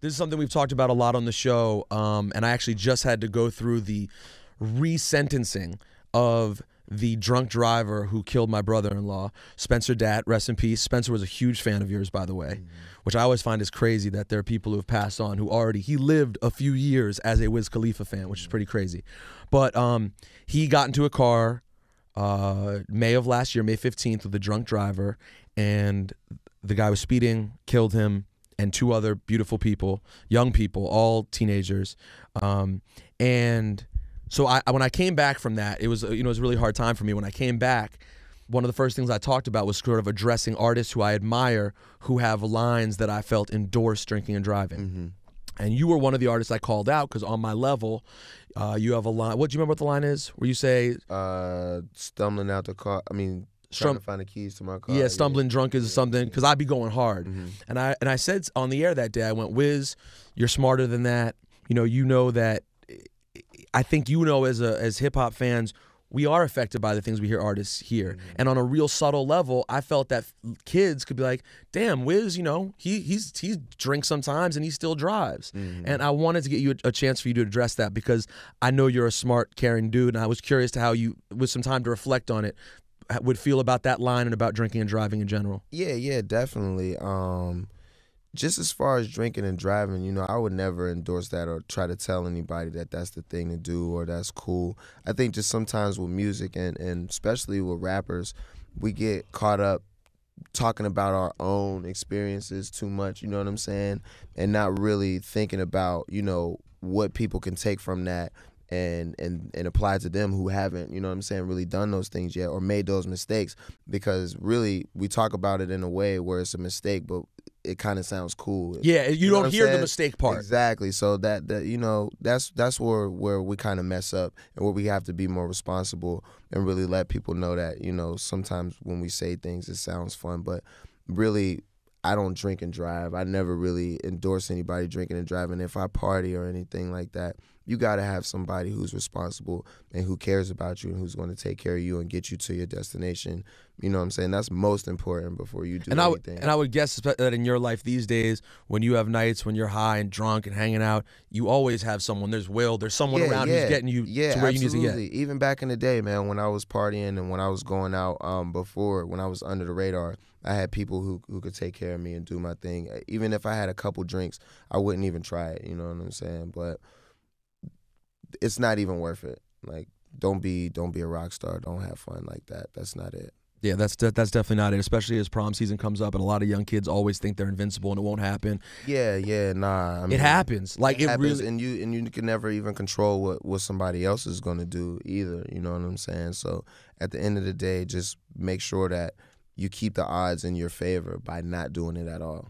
This is something we've talked about a lot on the show, um, and I actually just had to go through the resentencing of the drunk driver who killed my brother-in-law, Spencer Dat. Rest in peace. Spencer was a huge fan of yours, by the way, which I always find is crazy that there are people who have passed on who already he lived a few years as a Wiz Khalifa fan, which is pretty crazy. But um, he got into a car uh, May of last year, May 15th, with a drunk driver, and the guy was speeding, killed him, and two other beautiful people, young people, all teenagers. Um, and so I, when I came back from that, it was you know it was a really hard time for me. When I came back, one of the first things I talked about was sort of addressing artists who I admire who have lines that I felt endorse drinking and driving. And you were one of the artists I called out because on my level, uh, you have a line. What do you remember what the line is? Where you say, Uh, stumbling out the car. I mean, Strum- trying to find the keys to my car. yeah, stumbling drunk is something because I'd be going hard. Mm-hmm. And I and I said on the air that day, I went, Wiz, you're smarter than that. You know, you know that. I think you know as a as hip hop fans, we are affected by the things we hear artists hear, Mm-hmm. and on a real subtle level, I felt that kids could be like, "Damn, Wiz, you know, he he's he drinks sometimes and he still drives." Mm-hmm. And I wanted to get you a, a chance for you to address that because I know you're a smart, caring dude, and I was curious to how you, with some time to reflect on it, would feel about that line and about drinking and driving in general. Yeah, yeah, definitely. Um, just as far as drinking and driving, you know, I would never endorse that or try to tell anybody that that's the thing to do or that's cool. I think just sometimes with music and, and especially with rappers, we get caught up talking about our own experiences too much, you know what I'm saying? And not really thinking about, you know, what people can take from that and and and apply to them who haven't, you know what I'm saying, really done those things yet or made those mistakes because really we talk about it in a way where it's a mistake but it kind of sounds cool. Yeah, you, know don't hear the mistake part. Exactly. So that that you know that's that's where where we kind of mess up and where we have to be more responsible and really let people know that you know sometimes when we say things it sounds fun, but really I don't drink and drive. I never really endorse anybody drinking and driving. If I party or anything like that, you got to have somebody who's responsible and who cares about you and who's going to take care of you and get you to your destination. You know what I'm saying? That's most important before you do And I, would, anything. and I would guess that in your life these days, when you have nights when you're high and drunk and hanging out, you always have someone. There's Will. There's someone around who's getting you yeah, to where you need to absolutely. get. Even back in the day, man, when I was partying and when I was going out um, before, when I was under the radar, I had people who who could take care of me and do my thing. Even if I had a couple drinks, I wouldn't even try it. You know what I'm saying? But it's not even worth it. Like, don't be don't be a rock star. Don't have fun like that. That's not it. Yeah, that's de- that's definitely not it. Especially as prom season comes up, and a lot of young kids always think they're invincible and it won't happen. Yeah, yeah, nah. I mean, it happens. Like it, happens, really. and you and you can never even control what what somebody else is going to do either you know what i'm saying so at the end of the day just make sure that you keep the odds in your favor by not doing it at all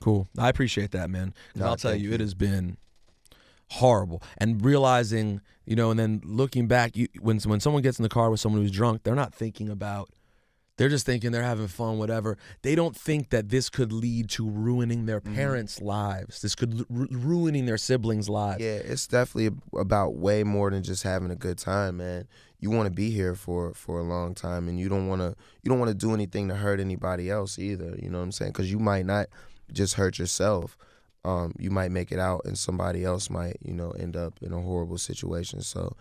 Cool. I appreciate that, man. Nah, I'll tell you, you. it has been horrible. And realizing, you know, and then looking back, you, when when someone gets in the car with someone who's drunk, they're not thinking about. They're just thinking they're having fun, whatever. They don't think that this could lead to ruining their Mm-hmm. parents' lives. This could ru- ruining their siblings' lives. yeah it's definitely about way more than just having a good time man you want to be here for for a long time and you don't want to you don't want to do anything to hurt anybody else either you know what i'm saying because you might not just hurt yourself um, you might make it out and somebody else might you know end up in a horrible situation so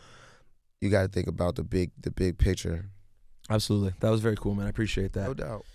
you got to think about the big the big picture Absolutely. That was very cool, man. I appreciate that. no doubt